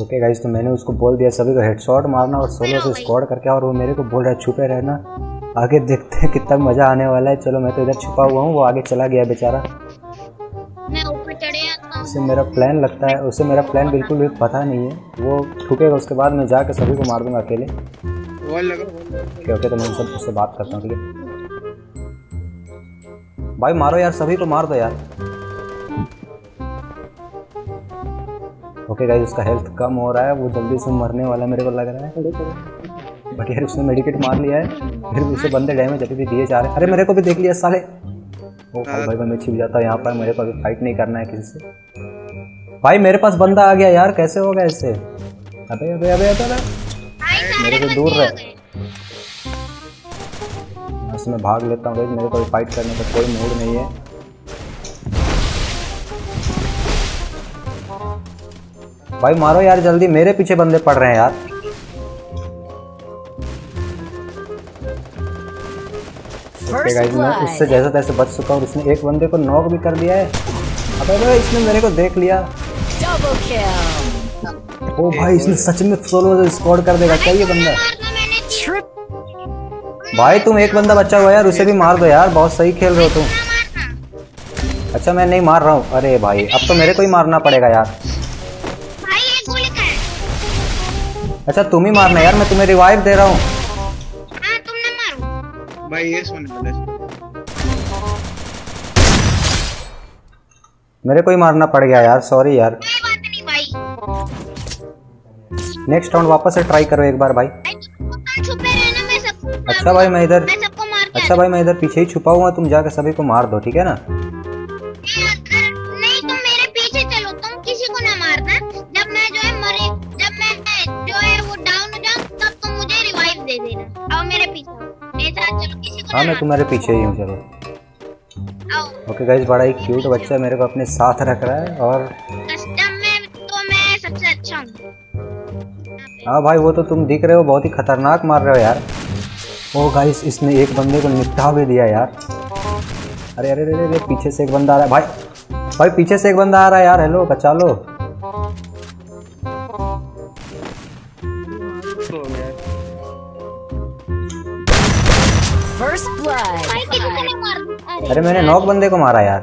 Okay guys तो मैंने उसको बोल दिया सभी को हेडशॉट मारना और सोलो से स्क्वाड करके और वो मेरे को बोल रहा है छुपे रहना आगे देखते हैं कितना मज़ा आने वाला है। चलो मैं तो इधर छुपा हुआ हूँ वो आगे चला गया बेचारा। मैं ऊपर चढ़े आता हूँ उसे मेरा प्लान लगता है उसे मेरा प्लान बिल्कुल भी पता नहीं है। वो छुपेगा उसके बाद मैं जाकर सभी को मार दूँगा अकेले। ओके ओके तो मैं उनसे उससे बात करता हूँ ठीक है? भाई मारो यार सभी को मार दो यार। ओके गाइस उसका हेल्थ कम हो रहा है। वो जल्दी से मरने वाला है मेरे को लग रहा है। बट यार उसने मेडिकेट मार लिया है। फिर भी उसे बंदे डैमेज अभी भी दिए जा रहे हैं। अरे मेरे को भी देख लिया साले। ओ भाई भाई मैं छिप जाता हूँ यहाँ पर। मेरे को अभी फाइट नहीं करना है किसी से। भाई मेरे पास बंदा आ गया यार। कैसे हो गया इससे? अबे अबे अबे अबे, अबे। मेरे को दूर रहे। इसमें भाग लेता हूँ। गाइस मेरे को फाइट करने का कोई मूड नहीं है। भाई मारो यार जल्दी। मेरे पीछे बंदे पड़ रहे हैं यार। ओके गाइस मैं उससे जैसे तैसे बच चुका हूँ उसने एक बंदे को नॉक भी कर दिया है। अबे अबे इसने मेरे को देख लिया। ओ भाई इसने सच में सोलो स्कोर कर देगा क्या ये बंदा. भाई तुम एक बंदा बचा हुआ यार उसे भी मार दो यार बहुत सही खेल रहे हो तुम। अच्छा मैं नहीं मार रहा हूँ। अरे भाई अब तो मेरे को ही मारना पड़ेगा यार। अच्छा तुम ही मारना यार मैं तुम्हें रिवाइव दे रहा हूँ। हाँ तुम ना मारो। भाई ये सोने वाला मेरे को ही मारना पड़ गया यार सॉरी यार। कोई बात नहीं भाई। नेक्स्ट राउंड वापस से ट्राई करो एक बार भाई। भाई छुपे रहना मैं सबको अच्छा भाई मैं इधर मैं सबको मार के अच्छा भाई मैं इधर पीछे ही छुपा हुआ तुम जाकर सभी को मार दो ठीक है ना? हाँ मैं तुम्हारे पीछे ही हूँ चलो। ओके गाइज़ बड़ा ही क्यूट बच्चा मेरे को अपने साथ रख रहा है और कस्टम में तो मैं सबसे अच्छा हूँ। हाँ भाई वो तो तुम दिख रहे हो बहुत ही खतरनाक मार रहे हो यार। ओ गाइस इसने एक बंदे को निपटा भी दिया यार। अरे अरे अरे अरे पीछे से एक बंदा आ रहा है। भाई भाई पीछे से एक बंदा आ रहा है यार। हेलो बचा लो। अरे मैंने नॉक बंदे को मारा यार.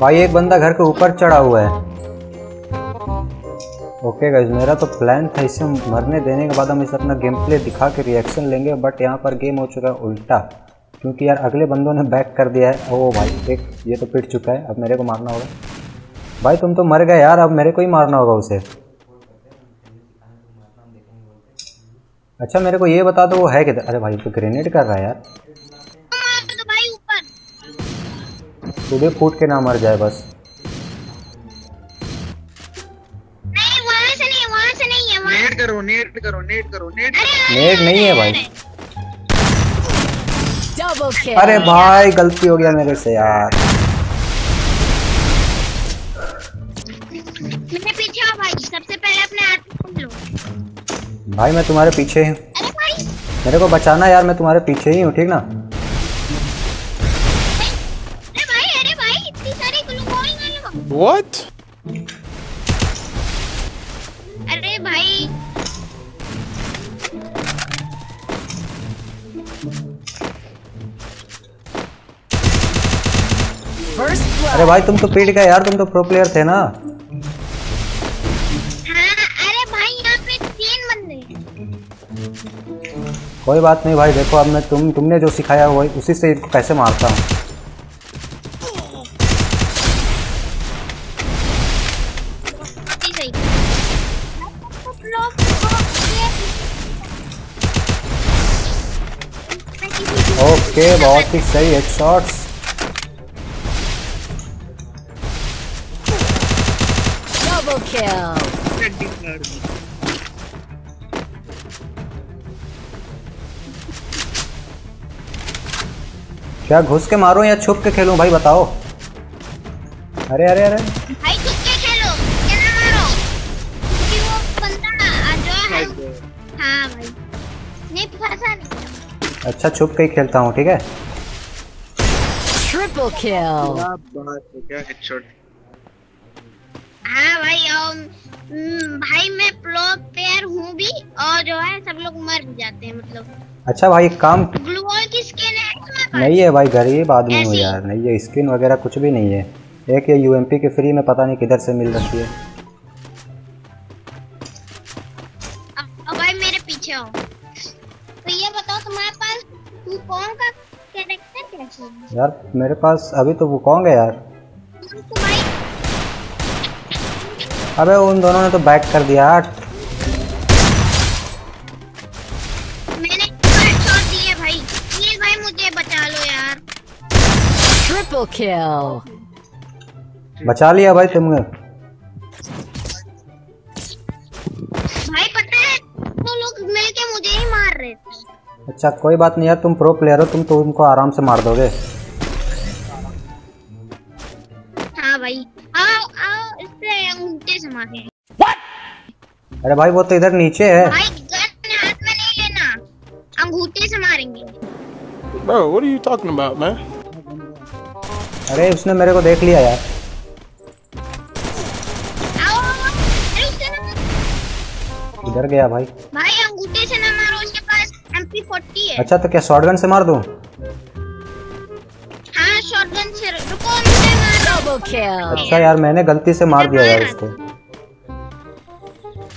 भाई एक बंदा घर के ऊपर चढ़ा हुआ है। ओके गाइज़ मेरा तो प्लान था इसे मरने देने के बाद हम इसे अपना गेम प्ले दिखा के रिएक्शन लेंगे बट यहाँ पर गेम हो चुका है उल्टा। क्योंकि यार अगले बंदों ने बैक कर दिया है। ओ भाई एक ये तो पिट चुका है। अब मेरे को मारना होगा। भाई तुम तो मर गए यार। अब मेरे को ही मारना होगा उसे। अच्छा मेरे को ये बता दो वो है किधर? अरे भाई तो ग्रेनेड कर रहा है यार। तू भी फूट के ना मर जाए बस। नहीं वहाँ से नहीं वहाँ से नहीं है वहाँ नेट करो नेट करो नेट करो नेट नेट नहीं है भाई। अरे भाई गलती हो गया मेरे से यार। मेरे पीछे आओ भाई सबसे पहले अपने हाथ में लो भाई मैं तुम्हारे पीछे हूँ अरे भाई मेरे को बचाना यार मैं तुम्हारे पीछे ही हूँ ठीक ना? अरे भाई अरे भाई इतनी सारी ग्लूकोज ना लो What? अरे भाई। First अरे भाई तुम तो पीट गए यार तुम तो प्रो प्लेयर थे ना। कोई बात नहीं भाई देखो अब मैं तुम तुमने जो सिखाया वो उसी से इनको कैसे मारता हूँ। ओके बहुत ही सही एक शॉट्स Double kill. क्या घुस के मारो या छुप के खेलूं? भाई बताओ। अरे अरे अरे। भाई चुप के खेलो। ये ना मारो? क्योंकि वो बंदा आ जो है हाँ भाई। नहीं फंसा नहीं। अच्छा छुप के ही खेलता हूँ ठीक है? Triple kill. क्या बात है क्या हेडशॉट हाँ भाई और हम्म, भाई मैं प्रो प्लेयर हूँ भी और जो है सब लोग मर जाते हैं मतलब। अच्छा भाई काम ग्लू वॉल की स्किन तुम्हारे पास? नहीं है भाई गरीब आदमी हो यार नहीं है स्किन वगैरह कुछ भी नहीं है। एक ये यूएमपी के फ्री में पता नहीं किधर से मिल रही है। अब अब भाई मेरे पीछे आओ। तो ये बताओ तुम्हारे पास का कैरेक्टर कैसे है? यार मेरे पास अभी तो वो कौन है यार। तो अबे उन दोनों ने तो बैक कर दिया यार। Triple kill. बचा लिया भाई तुमने। भाई पता है तो लोग मिलके मुझे ही मार रहे थे। अच्छा कोई बात नहीं यार तुम प्रो प्लेयर हो तुम तो उनको आराम से मार दोगे। हाँ भाई आओ आओ इससे अंगूठे से मारे अरे भाई वो तो इधर नीचे है। भाई गन हाथ में नहीं लेना अंगूठे से मारेंगे। Bro, what are you talking about, man? अरे उसने मेरे को देख लिया यार। इधर गया भाई। भाई अंगूठे से ना मारो उसके पास एमपी फोर्टी है। अच्छा तो क्या शॉटगन से मार दूँ? हाँ शॉटगन से रुको मुझे मारो। Kill. अच्छा यार मैंने गलती से मार दिया यार उसको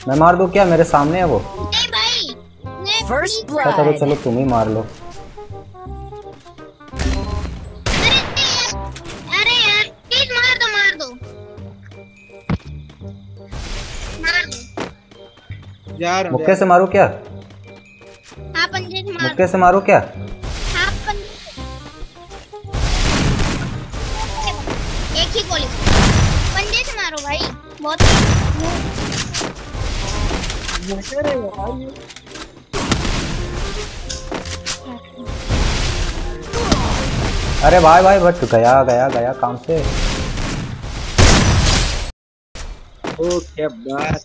मैं मार दूँ क्या? मेरे सामने है वो। नहीं भाई First अच्छा चलो चलो तुम ही मार लो। मुक्के से मारूं क्या? हाँ पंजे से मार। मुक्के से मारूं क्या? हाँ पंजे एक ही गोली। पंजे से मारो भाई। बहुत अरे भाई भाई बट गया गया गया काम से। ओ क्या बात।